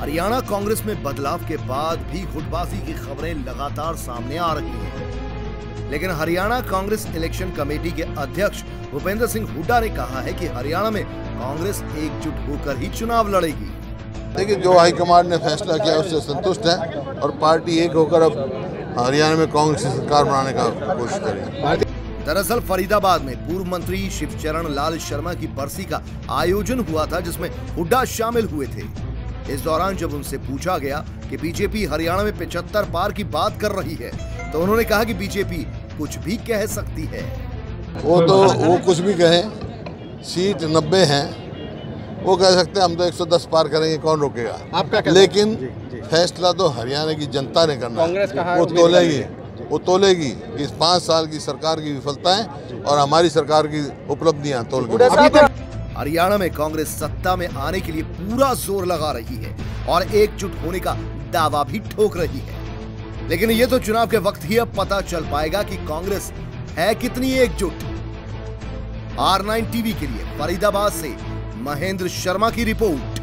हरियाणा कांग्रेस में बदलाव के बाद भी गुटबाजी की खबरें लगातार सामने आ रही हैं। लेकिन हरियाणा कांग्रेस इलेक्शन कमेटी के अध्यक्ष भूपेंद्र सिंह हुड्डा ने कहा है कि हरियाणा में कांग्रेस एकजुट होकर ही चुनाव लड़ेगी। देखिए जो हाईकमांड ने फैसला किया उससे संतुष्ट है और पार्टी एक होकर अब हरियाणा में कांग्रेस सरकार बनाने का कोशिश करेगी दरअसल फरीदाबाद में पूर्व मंत्री शिवचरण लाल शर्मा की बरसी का आयोजन हुआ था जिसमें हुड्डा शामिल हुए थे। इस दौरान जब उनसे पूछा गया कि बीजेपी हरियाणा में 75 पार की बात कर रही है तो उन्होंने कहा कि बीजेपी कुछ भी कह सकती है। वो तो वो कुछ भी कहें सीट नब्बे हैं वो कह सकते हैं हम तो 110 पार करेंगे कौन रोकेगा? आप क्या लेकिन जी, जी। फैसला तो हरियाणा की जनता ने करना कांग्रेस वो तोलेगी वो तोलेगी कि इस पाँच साल की सरकार की विफलताएँ और हमारी सरकार की उपलब्धियाँ तोल के अभी तक हरियाणा में कांग्रेस सत्ता में आने के लिए पूरा ज़ोर लगा रही है और एकजुट होने का दावा भी ठोक रही है। लेकिन ये तो चुनाव के वक्त ही अब पता चल पाएगा कि कांग्रेस है कितनी एकजुट। आर नाइन टीवी के लिए फरीदाबाद से महेंद्र शर्मा की रिपोर्ट।